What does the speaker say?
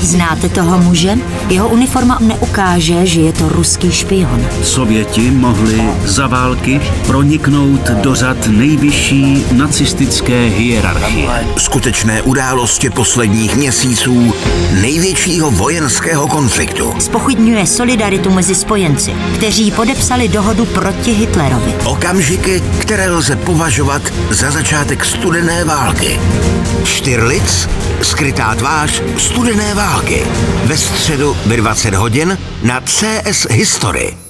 Znáte toho muže? Jeho uniforma neukáže, že je to ruský špion. Sověti mohli za války proniknout do řad nejvyšší nacistické hierarchie. Skutečné události posledních měsíců největšího vojenského konfliktu. Spochybňuje solidaritu mezi spojenci, kteří podepsali dohodu proti Hitlerovi. Okamžiky, které lze považovat za začátek studené války. Štyrlic, skrytá tvář studené války. Ve středu ve 20 hodin na CS History.